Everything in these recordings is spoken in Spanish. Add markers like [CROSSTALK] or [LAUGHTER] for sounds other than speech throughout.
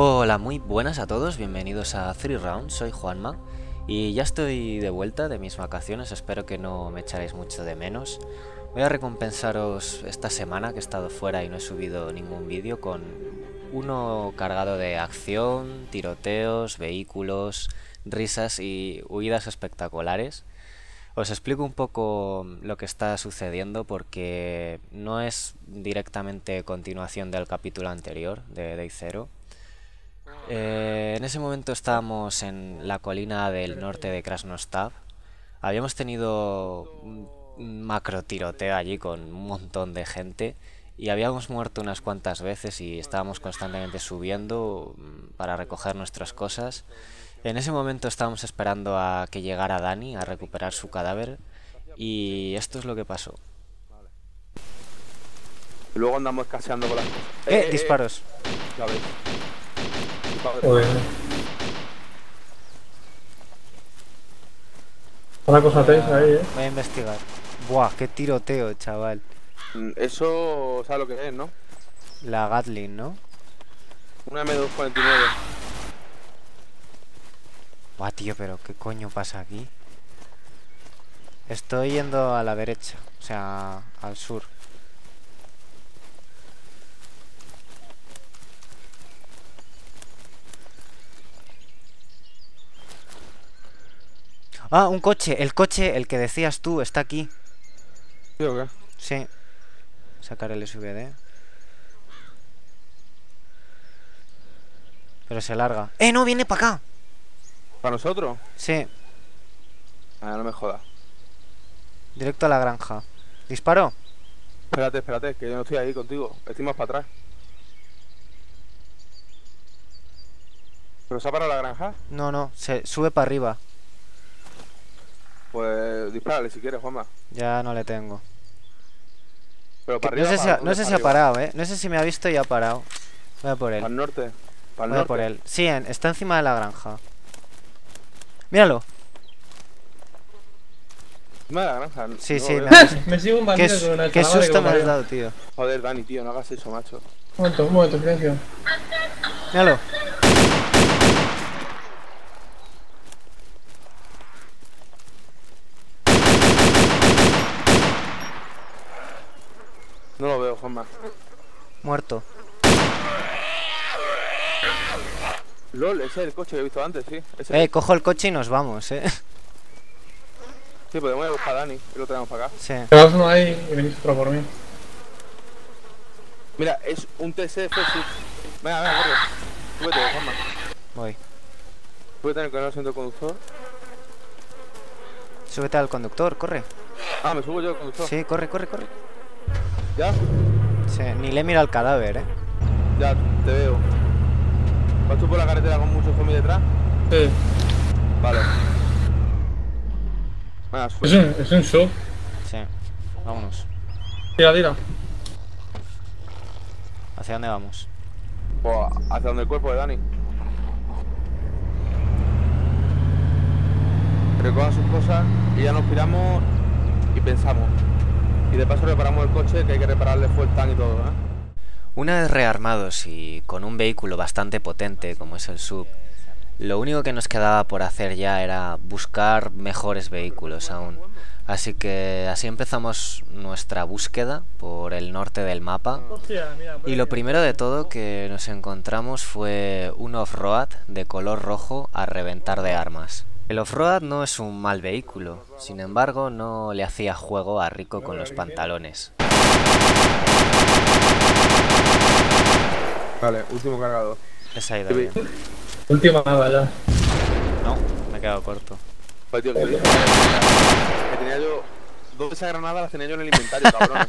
Hola, muy buenas a todos, bienvenidos a 3 Rounds, soy Juanma y ya estoy de vuelta de mis vacaciones, espero que no me echaréis mucho de menos. Voy a recompensaros esta semana que he estado fuera y no he subido ningún vídeo con uno cargado de acción, tiroteos, vehículos, risas y huidas espectaculares. Os explico un poco lo que está sucediendo porque no es directamente continuación del capítulo anterior de Day Zero. Eh, en ese momento estábamos en la colina del norte de Krasnostav. Habíamos tenido un macro tiroteo allí con un montón de gente y habíamos muerto unas cuantas veces y estábamos constantemente subiendo mm, para recoger nuestras cosas. En ese momento estábamos esperando a que llegara Dani a recuperar su cadáver y esto es lo que pasó. Luego andamos escaseando con las cosas. ¡Eh! disparos. Ya ves. Joder. Una cosa tensa ahí, eh. Voy a investigar. Buah, qué tiroteo, chaval. Mm, Eso, ¿sabes lo que es, no? La Gatling, ¿no? Una M249. Buah, tío, pero ¿qué coño pasa aquí? Estoy yendo a la derecha, o sea, al sur. Ah, un coche, el coche, el que decías tú, está aquí. ¿Sí o qué? Sí. Sacar el SVD. Pero se larga. ¡Eh, no! Viene para acá. ¿Para nosotros? Sí, Ah, no me jodas. directo a la granja. ¿Disparo? Espérate, espérate, que yo no estoy ahí contigo. Estoy más para atrás. ¿Pero se ha parado la granja? No, no, se sube para arriba. Pues dispárale si quieres, Juanma. Ya no le tengo. Pero para no arriba. sé, si para ha, no sé si ha parado, eh. No sé si me ha visto y ha parado. Voy a por Para el él. norte. Para el Voy a norte. por él. Sí, en- está encima de la granja. Míralo. Encima de la granja. Sí, no sí, lo me. [LAUGHS] Me sigue un Qué, bandido su- con el qué susto que me has dado, tío. Joder, Dani, tío, no hagas eso, macho. Un momento, un momento, silencio. Míralo. No lo veo, Juanma. Muerto. LOL, ese es el coche que he visto antes, sí. Ese Eh, cojo el coche y nos vamos, eh. Sí, podemos ir a buscar a Dani y lo traemos para acá. Sí. Te vas uno ahí y venís otro por mí. Mira, es un TCF sí. Venga, venga, corre. Súbete, Juanma. Voy. Súbete en el canal asiento conductor. Súbete al conductor, corre. Ah, me subo yo al conductor. Sí, corre, corre, corre. ¿Ya? Sí, ni le mira al cadáver, eh. Ya, te veo. ¿Vas tú por la carretera con muchos zombies detrás? Sí. Vale. Venga, Es un, es un sub. Sí. Vámonos. Tira, tira. ¿Hacia dónde vamos? Pues hacia donde el cuerpo de Dani. Recojan sus cosas y ya nos piramos y pensamos. Y de paso reparamos el coche que hay que repararle tank y todo, ¿eh? Una vez rearmados y con un vehículo bastante potente como es el sub, lo único que nos quedaba por hacer ya era buscar mejores vehículos aún. Así que así empezamos nuestra búsqueda por el norte del mapa. Y lo primero de todo que nos encontramos fue un off-road de color rojo a reventar de armas. El off-road no es un mal vehículo, sin embargo no le hacía juego a Rico con los pantalones. Vale, último cargador. Les ha ido bien. Última bala. No, me he quedado corto. Pues tío, que, que tenía yo. Dos de esas granadas las tenía yo en el inventario, cabrón.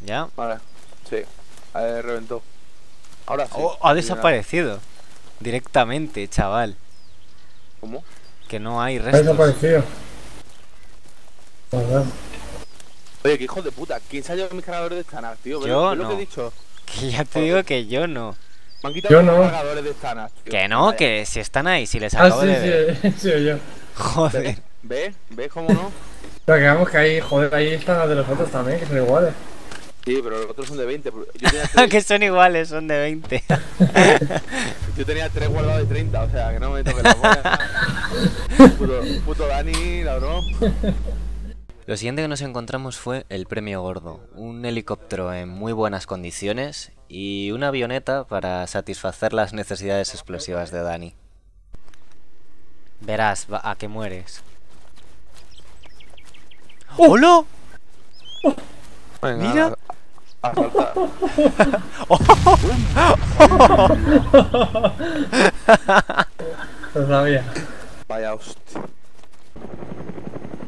[LAUGHS] ¿Ya? Vale, sí. Eh, reventó. Ahora sí. Oh, ha desaparecido. Directamente, chaval. ¿Cómo? Que no hay Ha restos. desaparecido. Joder. Oye, que hijo de puta. ¿Quién se ha llevado mis cargadores de Stanax, tío? ¿Ves- Yo lo no. que he dicho? [LAUGHS] Que ya te digo que yo no. Me han quitado Yo los no. cargadores de Stanax. tío. Que no, Vaya. que si están ahí, si les Ah, acabo sí, de ver. [LAUGHS] sí, sí, yo. Joder. ¿Ves? ¿Ves cómo no? [LAUGHS] Pero que vamos que ahí, joder, ahí están las de los otros también, que son iguales. Sí, pero los otros son de 20. pero Yo tenía [LAUGHS] que son iguales, son de 20. [LAUGHS] yo tenía tres guardados de 30, o sea, que no me toque la polla. [LAUGHS] puto, puto Dani, ladrón. Lo siguiente que nos encontramos fue el premio gordo, un helicóptero en muy buenas condiciones y una avioneta para satisfacer las necesidades explosivas de Dani. Verás va- a que mueres. ¡Hola! Venga, Mira. A, saltar. [LAUGHS] Lo sabía. Vaya hostia.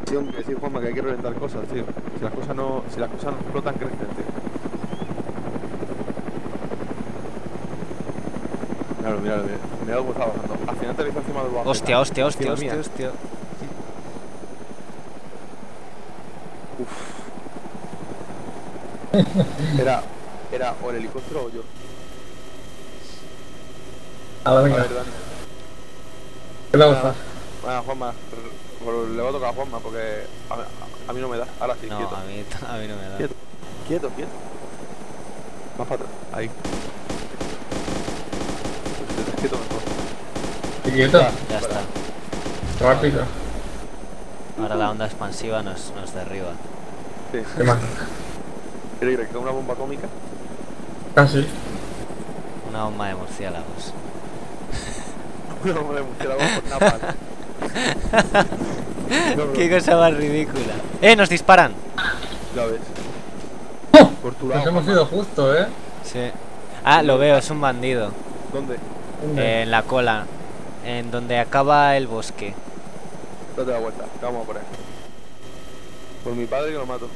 Sí, hombre, sí, Juanma, que hay que reventar cosas, tío. Si las cosas no, si las cosas no explotan, crecen, tío. Míralo, míralo, míralo. Mira cómo está bajando. Al final te encima del bajo. Hostia, hostia, hostia, hostia, mía. hostia. [LAUGHS] Era, era o el helicóptero o yo. A ver, A venga. ver, Dani. ¿Qué le gusta? Bueno, Juanma, le voy a tocar a Juanma porque a, a- a mí no me da. Ahora sí, No, quieto. a mí, a mí no me da. Quieto, quieto, quieto. Más para atrás. Ahí. Quieto mejor. ¿Y quieto? Ya está. Rápido. Ahora la onda expansiva nos, nos derriba. Sí. ¿Qué más? ¿Quieres que una bomba cómica? Casi. Una bomba de murciélagos. [LAUGHS] Una bomba de murciélago con napalm. No, no, Qué cosa más ridícula. ¡Eh! ¡Nos disparan! Ya ves. Por tu Nos lado. hemos Juanma. ido justo, ¿eh? Sí. Ah, lo veo, es un bandido. ¿Dónde? ¿Dónde? En la cola. En donde acaba el bosque. Date la vuelta. Vamos a por ahí. Por mi padre que lo mato.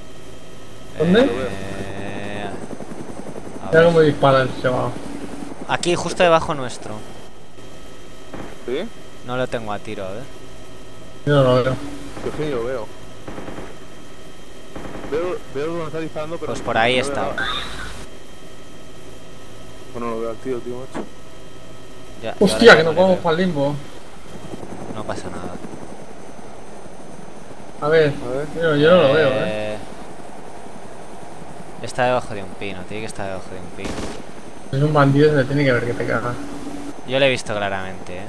¿Dónde? Eh, Mira cómo dispara el chaval. Aquí, justo debajo nuestro. ¿Sí? No lo tengo a tiro, a ver. Yo no lo veo. Yo ni lo veo. Veo, veo dónde está disparando, pero. Pues por ahí no estaba. nada. Pues no lo veo al tío, tío, macho. Ya, Hostia, que nos vamos para el limbo. No pasa nada. A ver, A ver. yo, yo no lo veo, ¿eh? Está debajo de un pino, tiene que estar debajo de un pino. Es un bandido, se le tiene que ver que te caga. Yo lo he visto claramente, eh.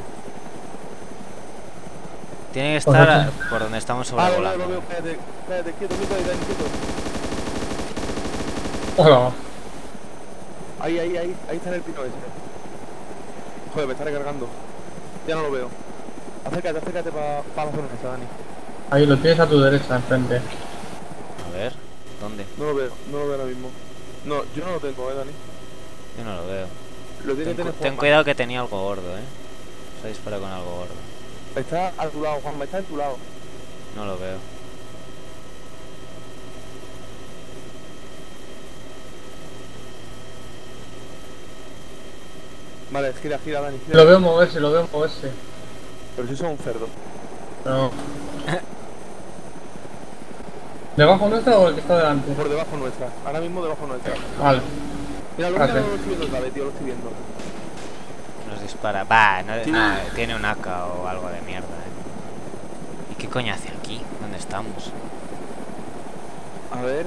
Tiene que Pues estar por donde estamos Ah, sobrevolando. cállate, cállate, quieto, quieto, quieto. Hola. Ahí, ahí, ahí, ahí está en el pino ese. Joder, me está recargando. Ya no lo veo. Acércate, acércate para pa la zona esa, Dani. Ahí lo tienes a tu derecha, enfrente. A. No lo veo, no lo veo ahora mismo. No, yo no lo tengo, eh, Dani. Yo no lo veo. Lo tiene Ten, que tener ten cuidado que tenía algo gordo, eh. Se ha disparado con algo gordo. Está a tu lado, Juanma, está en tu lado. No lo veo. Vale, gira, gira, Dani, gira. Lo veo moverse, lo veo moverse. Pero si son un cerdo. No. [LAUGHS] ¿Debajo nuestra o el que está delante? Por debajo nuestra. Ahora mismo debajo nuestra. Vale. Mira, lo, Ah, lo estoy viendo vez, tío, lo estoy viendo. Nos dispara. Va, no, Sí. no, tiene un AK o algo de mierda, eh. ¿Y qué coño hace aquí? ¿Dónde estamos? A ver.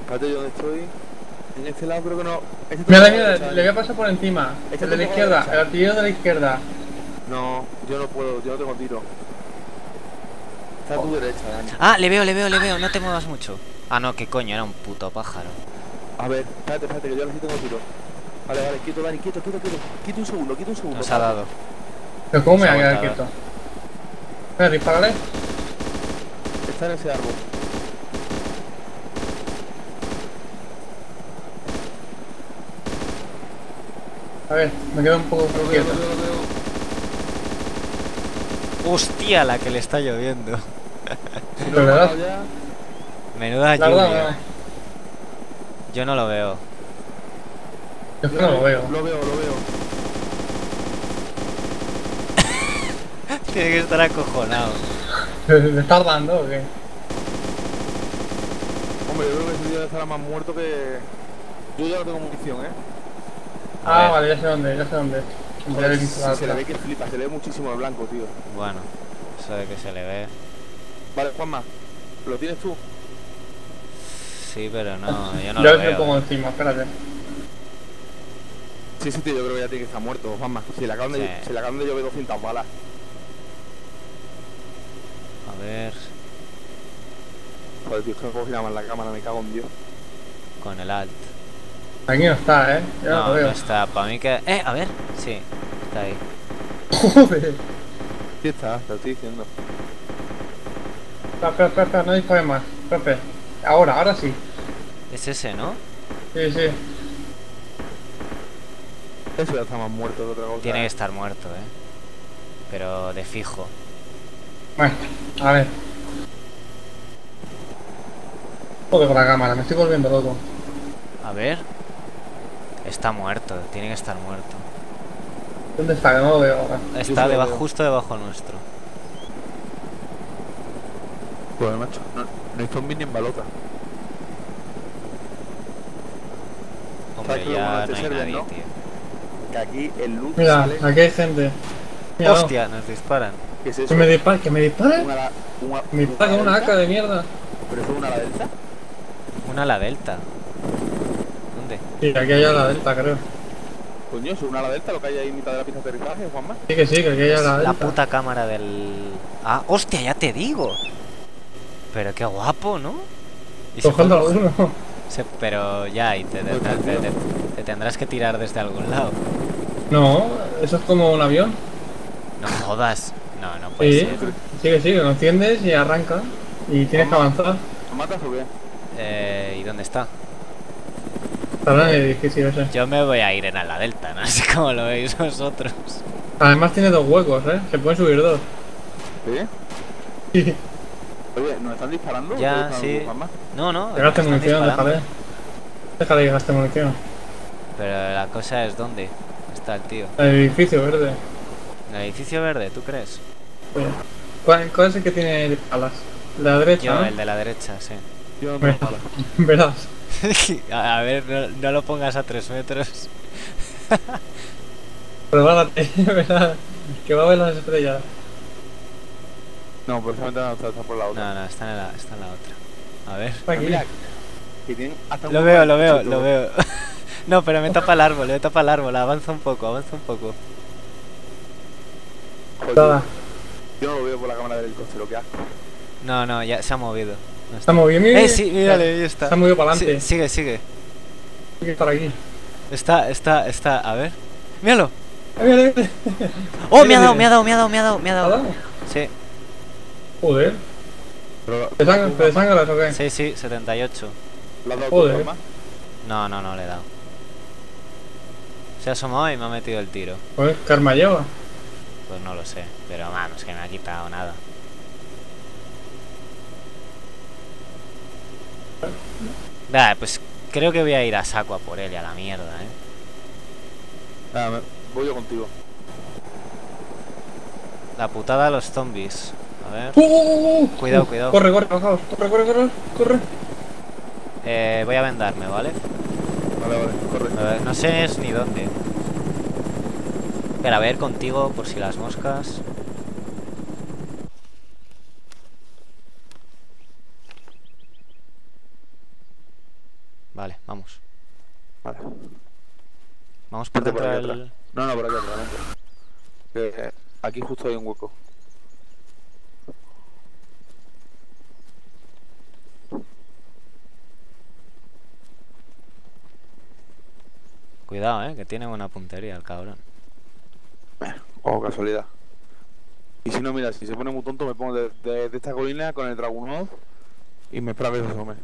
Espérate yo dónde estoy. En este lado creo que no. Este Mira, derecha, le voy a pasar por encima. Este El de la izquierda, derecha. el artillero de la izquierda. No, yo no puedo, yo no tengo tiro. Está a tu derecha, Dani. Ah, le veo, le veo, le veo. No te muevas mucho. Ah, no, qué coño, era un puto pájaro. A ver, espérate, espérate, que yo ahora sí tengo tiro. Vale, vale, quieto, Dani, quieto, quieto, quieto. Quieto un segundo, quieto un segundo. Nos ha dado. Pero ¿cómo me voy a quedar quieto? Venga, dispárale. Está en ese árbol. A ver, me quedo un poco Lo veo, quieto. lo veo, lo veo. Hostia, la que le está lloviendo. Si Menuda La verdad. Yo no lo veo. Yo es que no lo veo. Lo veo, lo veo. [LAUGHS] Tiene que estar acojonado. ¿Le estás dando o qué? Hombre, yo creo que ese tío estará más muerto que. Yo ya no tengo munición, eh. A Ah, ver. vale, ya sé dónde, ya sé dónde. Sí, se le ve que flipa, se le ve muchísimo el blanco, tío. Bueno, eso de que se le ve. Vale, Juanma, ¿lo tienes tú? sí, pero no, yo no Yo lo me veo. pongo eh. encima, espérate. Sí, sí, tío, yo creo que ya tiene que estar muerto, Juanma. Si le acaban de, si le acaban de llover 200 balas. A ver, Joder, tío, es que no puedo girar más la cámara, me cago en Dios. con el alt. Aquí no está, ¿eh? Yo no, No, lo veo. no está. Para mí que. Eh, a ver. Sí, está ahí. [LAUGHS] Joder. Sí está, te lo estoy diciendo. Espera, espera, espera, no dispares más. Espera. Ahora, ahora sí. Es ese, ¿no? Sí, sí. Eso ya está más muerto que otra cosa. Tiene que estar muerto, eh. Pero de fijo. Bueno, a ver. Joder con la cámara, me estoy volviendo loco. A ver. Está muerto, tiene que estar muerto. ¿Dónde está? Que no lo veo ahora. Está debajo, justo debajo nuestro. Joder, macho. No, no hay zombies ni en balota. Hombre, ¿Sabes qué es lo ya no este hay server, nadie, no? tío. Que aquí el loot Mira, sale... aquí hay gente. Mira, Hostia, nos disparan. ¿Qué es no. eso? Que me dispara, que me. Una, ala- una, Me dispara con una delta? AK de mierda. ¿Pero eso es una ala delta? Una a la delta. ¿Dónde? Sí, aquí hay a la delta, creo. Coño, eso es una ala delta lo que hay ahí en mitad de la pista de aterrizaje, Juanma. Sí que sí, que aquí hay a la la delta. puta cámara del. Ah, hostia, ya te digo. Pero qué guapo, ¿no? Y se Cogiendo puede- alguno. se- pero ya, y te, te- Muy te- tranquilo. te- te tendrás que tirar desde algún lado. No, eso es como un avión. No jodas. No, no puede Sí, ser. sí que sí, que lo enciendes y arranca. Y tienes que avanzar. ¿Lo matas o qué? Eh, ¿Y dónde está? Estará en el edificio ese. Yo me voy a ir en la delta, no [LAUGHS] sé cómo lo veis vosotros. Además tiene dos huecos, ¿eh? Se pueden subir dos. ¿Sí? Oye, ¿nos están disparando? Ya, ¿O están disparando, sí. No, no. Que gaste munición, disparando. déjale. Déjale que gaste munición. Pero la cosa es dónde está el tío. El edificio verde. ¿En el edificio verde, tú crees? Sí. ¿Cuál, cuál es el que tiene alas? La derecha, Yo, ¿no? el de la derecha, sí. Yo no balas. [LAUGHS] Verás. [LAUGHS] a ver, no, no lo pongas a tres metros. Prepárate, [LAUGHS] verás. Que va a ver las estrellas. No, precisamente no está, está por la otra. No, no, está en la, está en la otra. A ver. Está aquí. Mira, que tienen hasta un Lo veo, lo veo, lo veo. [LAUGHS] no, pero me tapa el árbol, me tapa el árbol. Avanza un poco, avanza un poco. Joder. Yo no lo veo por la cámara del helicóptero, qué asco. No, no, ya se ha movido. No Está moviendo. Eh, sí, mírale, ahí está. Se ha movido para Sí, adelante. sigue, sigue. Tiene que estar aquí. Está, está, está. A ver. Míralo. Oh, me ha dado, me ha dado, me ha dado, me ha dado, me ha ¿Ha dado. dado? Sí, Joder. ¿Te sang- te sangras o qué? sí, sí, 78. ¿lo has dado Joder. No, no, no le he dado. Se ha asomado y me ha metido el tiro. Pues karma lleva. Pues no lo sé, pero vamos, que me ha quitado nada. Vale, pues creo que voy a ir a saco a por él y a la mierda, eh. Nada, voy yo contigo. La putada de los zombies. A ver. ¡Uh, uh, uh! Cuidado, cuidado. Corre, corre, bajaos. Corre, corre, corre. Corre. Eh, voy a vendarme, ¿vale? Vale, vale, corre. A ver, no sé es ni dónde. Espera, a ver contigo por si las moscas. Vale, vamos. Vale. Vamos por por aquí del... No, no, por aquí atrás. Que eh, aquí justo hay un hueco. Cuidado, eh, que tiene buena puntería el cabrón. Oh, casualidad. Y si no, mira, si se pone muy tonto, me pongo de, de- de esta colina con el Dragunov y me espera que se asome.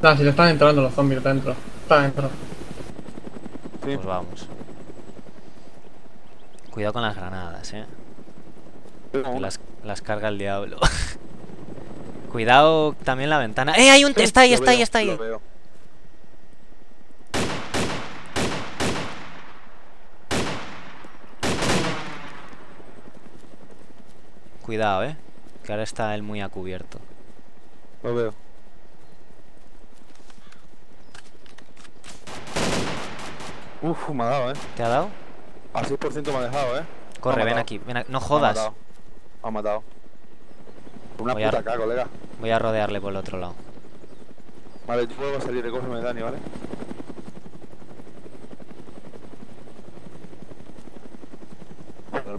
Nah, si le están entrando los zombies dentro. Está dentro. Sí. Pues vamos. Cuidado con las granadas, eh. Que las, las carga el diablo. [LAUGHS] Cuidado también la ventana. ¡Eh! Hay un... Está ahí, está ahí, está ahí. Cuidado, eh. Que ahora está él muy a cubierto. Lo veo. Uf, me ha dado, eh. ¿Te ha dado? A 6% me ha dejado, eh. Corre, ven aquí. Ven aquí. No Me ha jodas. matado. Me ha matado. Una Voy a- puta acá, colega. Voy a rodearle por el otro lado. Vale, tú puedes salir, recógeme, Dani. Vale,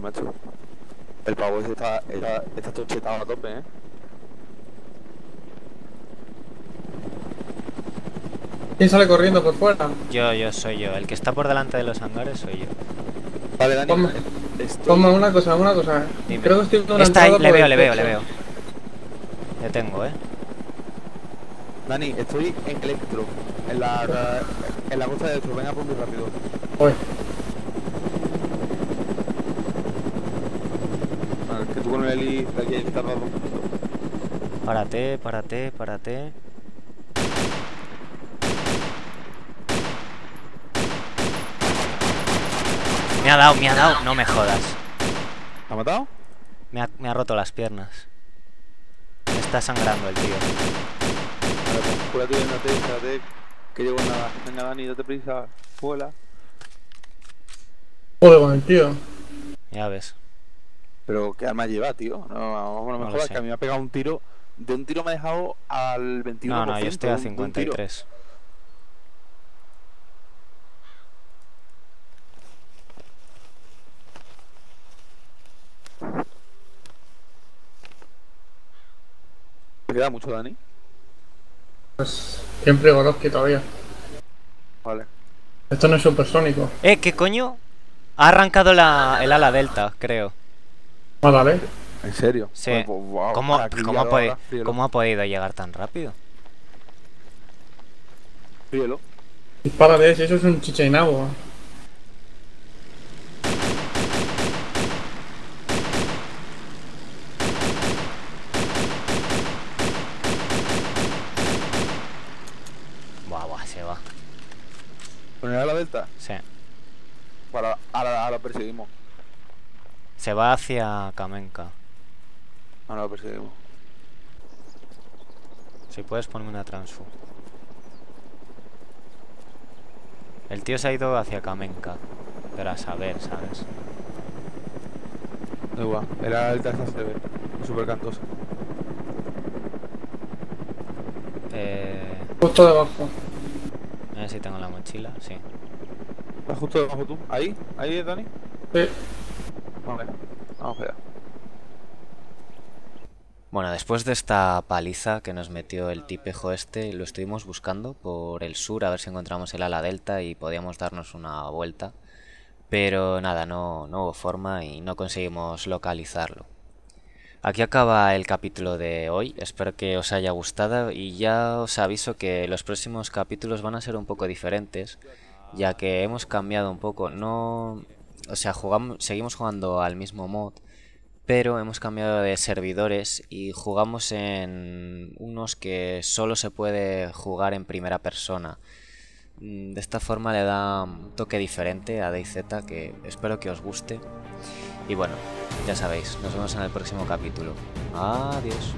macho. El pavo ese está, está, está tochetado a tope, ¿eh? ¿Quién sale corriendo por fuera? Yo, yo soy yo. El que está por delante de los hangares soy yo. Vale, Dani, Ponme- estoy... Ponme una cosa, una cosa. Dime. Creo que estoy una Está ahí, le veo, le veo, le veo. Le tengo, eh. Dani, estoy en Electro, en la, en la costa de Electro, venga por muy rápido. Voy. Vale, que tú con el Eli de aquí hay tardado un. Párate, párate, párate. Me ha dado, me ha dado. No me jodas. ¿Ha matado? Me ha, me ha roto las piernas. Me está sangrando el tío. Vale, pues cúrate véndate, espérate, que llego en nada. Venga, Dani, date prisa, vuela. Joder con el tío. Ya ves. Pero qué arma lleva, tío. No, no, me No jodas, que a mí me ha pegado un tiro. De un tiro me ha dejado al 21%. No, no, yo estoy a un- un tiro. 53. ¿Te queda mucho, Dani? Pues siempre Gorosky todavía. Vale. Esto no es supersónico. Eh, ¿qué coño? Ha arrancado la, el ala delta, creo. Ah, vale. ¿En serio? Sí. Pues, pues, ¿Cómo, cómo ha cómo podido llegar tan rápido? fríelo. Dispárale, si eso es un chichainabo. Buah, buah, se va. Poner a la delta. Sí. Para, ahora, ahora perseguimos. Se va hacia Kamenka. Ahora lo perseguimos. Si puedes ponerme una transfu. El tío se ha ido hacia Kamenka. Pero a saber, ¿sabes? Da igual. Era el Taxa CB. Super cantoso. Eh, Justo debajo. a ver si tengo la mochila. Sí. ¿Estás justo debajo tú? ¿Ahí? ¿Ahí, Dani? Sí. Vale. Vamos. Bueno, después de esta paliza que nos metió el tipejo este, lo estuvimos buscando por el sur a ver si encontramos el ala delta y podíamos darnos una vuelta. Pero nada, no, no hubo forma y no conseguimos localizarlo. Aquí acaba el capítulo de hoy, espero que os haya gustado y ya os aviso que los próximos capítulos van a ser un poco diferentes, ya que hemos cambiado un poco, no... O sea, jugamos, seguimos jugando al mismo mod, pero hemos cambiado de servidores y jugamos en unos que solo se puede jugar en primera persona. Mm, De esta forma le da un toque diferente a DayZ que espero que os guste. Y bueno, ya sabéis, nos vemos en el próximo capítulo. Adiós.